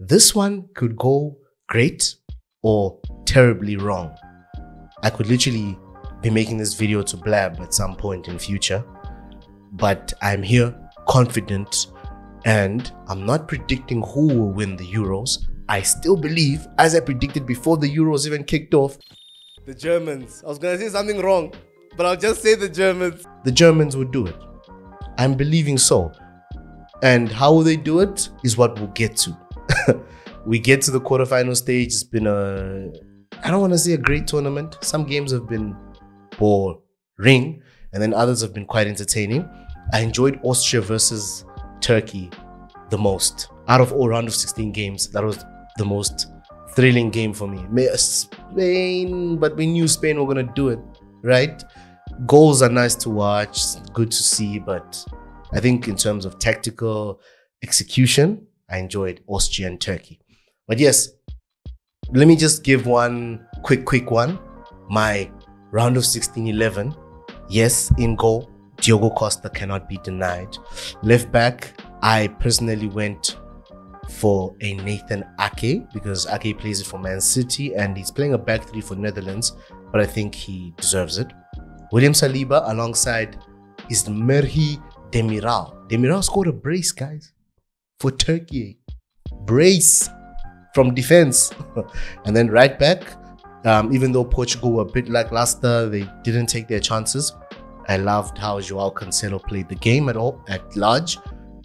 This one could go great or terribly wrong. I could literally be making this video to blab at some point in future, but I'm here confident and I'm not predicting who will win the Euros. I still believe, as I predicted before the Euros even kicked off, the Germans. I was gonna say something wrong, but I'll just say the Germans. The Germans would do it. I'm believing so. And how will they do it is what we'll get to. we get to the quarterfinal stage. It's been a, I don't want to say a great tournament. Some games have been boring, and then others have been quite entertaining. I enjoyed Austria versus Turkey the most. Out of all round of 16 games, that was the most thrilling game for me. Uh, Spain, but we knew Spain were going to do it, right? Goals are nice to watch, good to see, but I think in terms of tactical execution, I enjoyed Austria and Turkey. But yes, let me just give one quick, quick one. My round of 16 11. Yes, in goal, Diogo Costa cannot be denied. Left back, I personally went for a Nathan Ake because Ake plays it for Man City and he's playing a back three for Netherlands, but I think he deserves it. William Saliba alongside is Merih Demiral. Demiral scored a brace, guys, for Turkey. Brace from defense. and then right back, um, even though Portugal were a bit lackluster, they didn't take their chances. I loved how Joao Cancelo played the game at all at large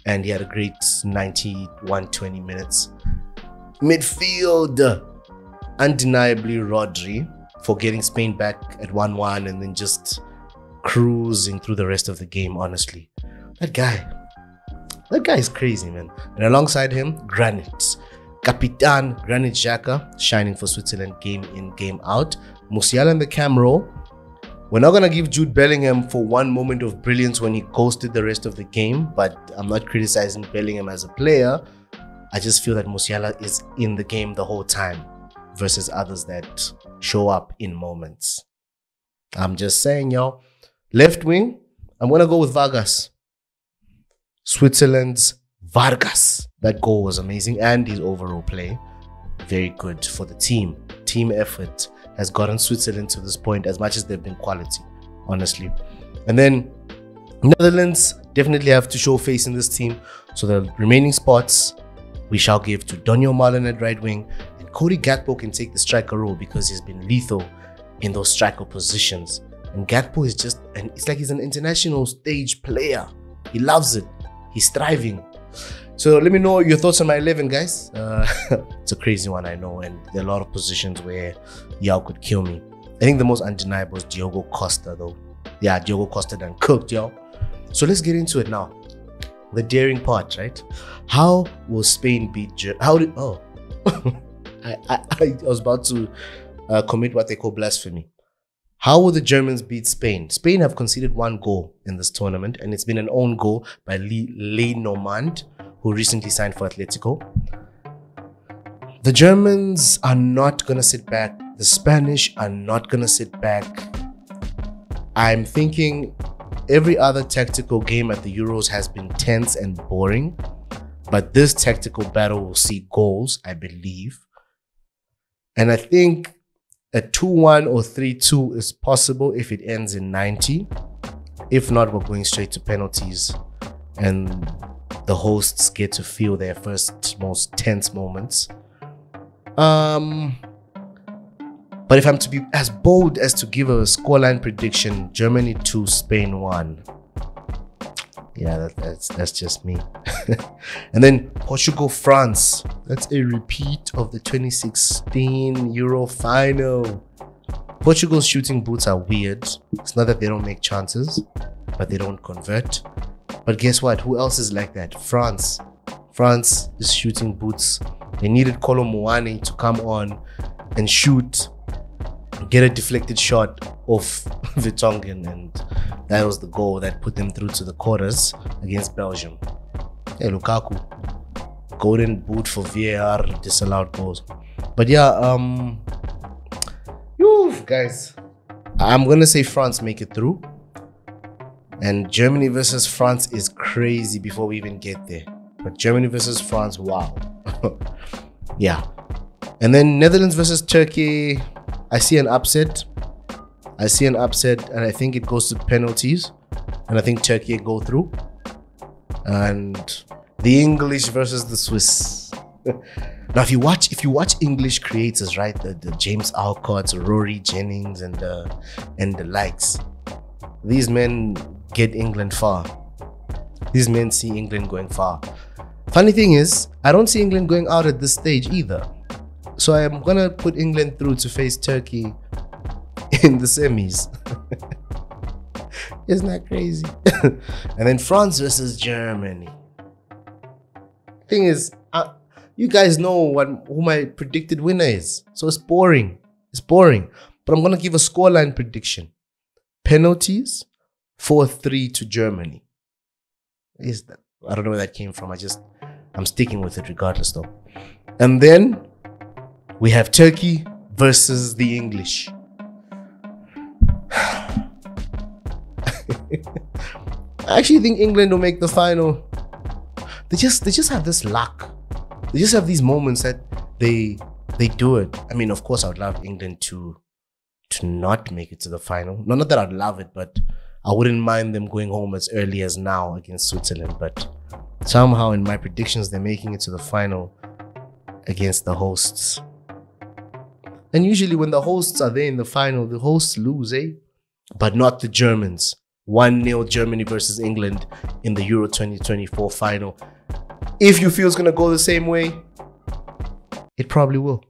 and he had a great 91 20 minutes. Midfield, undeniably Rodri for getting Spain back at 1 1 and then just cruising through the rest of the game, honestly. That guy, that guy is crazy, man. And alongside him, Granit. Capitan Granit Xhaka, shining for Switzerland game in, game out. Musiala in the cam role we're not going to give Jude Bellingham for one moment of brilliance when he coasted the rest of the game, but I'm not criticizing Bellingham as a player. I just feel that Musiala is in the game the whole time versus others that show up in moments. I'm just saying, y'all. Left wing, I'm going to go with Vargas. Switzerland's Vargas. That goal was amazing and his overall play. Very good for the team. Team effort has gotten Switzerland to this point as much as they've been quality, honestly. And then Netherlands definitely have to show face in this team. So the remaining spots we shall give to Donyell Malen at right wing and Cody Gakpo can take the striker role because he's been lethal in those striker positions. And Gakpo is just, and it's like he's an international stage player. He loves it. He's thriving. So let me know your thoughts on my 11, guys. Uh, it's a crazy one, I know, and there are a lot of positions where y'all could kill me. I think the most undeniable is Diogo Costa, though. Yeah, Diogo Costa done cooked, y'all. So let's get into it now. The daring part, right? How will Spain beat? Ger- How did? Oh, I, I, I was about to uh, commit what they call blasphemy. How will the Germans beat Spain? Spain have conceded one goal in this tournament, and it's been an own goal by Le Normand who recently signed for Atletico. The Germans are not going to sit back. The Spanish are not going to sit back. I'm thinking every other tactical game at the Euros has been tense and boring, but this tactical battle will see goals, I believe. And I think a 2 1 or 3 2 is possible if it ends in 90. If not, we're going straight to penalties. And the hosts get to feel their first most tense moments. Um, but if I'm to be as bold as to give a scoreline prediction, Germany 2, Spain 1. Yeah, that, that's that's just me. and then Portugal, France. That's a repeat of the 2016 Euro final. Portugal's shooting boots are weird. It's not that they don't make chances, but they don't convert. But guess what? Who else is like that? France. France is shooting boots. They needed Kolo Muani to come on and shoot, get a deflected shot off Vertonghen, and that was the goal that put them through to the quarters against Belgium. Hey, Lukaku, golden boot for VAR disallowed goals. But yeah, um, whew, guys, I'm gonna say France make it through. And Germany versus France is crazy before we even get there. But Germany versus France, wow. yeah. And then Netherlands versus Turkey. I see an upset. I see an upset, and I think it goes to penalties. And I think Turkey go through. And the English versus the Swiss. now, if you watch, if you watch English creators, right, the, the James Alcott, Rory Jennings, and uh, and the likes, these men get England far. These men see England going far. Funny thing is, I don't see England going out at this stage either. So I'm gonna put England through to face Turkey in the semis. Isn't that crazy? and then France versus Germany. Thing is, uh, you guys know what who my predicted winner is. So it's boring. It's boring. But I'm gonna give a scoreline prediction. Penalties, 4-3 to Germany. Is that I don't know where that came from. I just I'm sticking with it regardless though. And then we have Turkey versus the English. I actually think England will make the final. They just they just have this luck. They just have these moments that they they do it. I mean, of course, I would love England to to not make it to the final. No, not that I'd love it, but I wouldn't mind them going home as early as now against Switzerland. But somehow, in my predictions, they're making it to the final against the hosts. And usually, when the hosts are there in the final, the hosts lose, eh? But not the Germans. 1 0 Germany versus England in the Euro 2024 final. If you feel it's going to go the same way, it probably will.